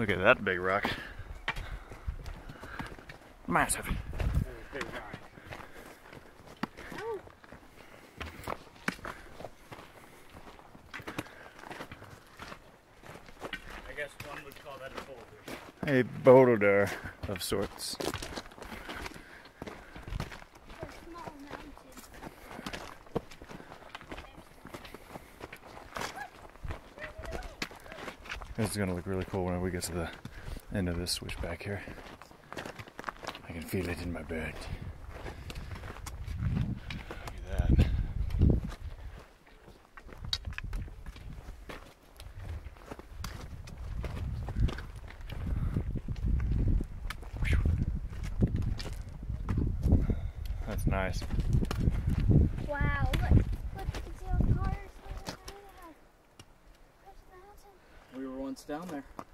Look at that big rock. Massive. I guess one would call that a boulder. A boulder of sorts. This is gonna look really cool when we get to the end of this switchback here. I can feel it in my bird. That's nice. Wow, look, look, you can see all the cars. Look at that. There's the mountain. We were once down there.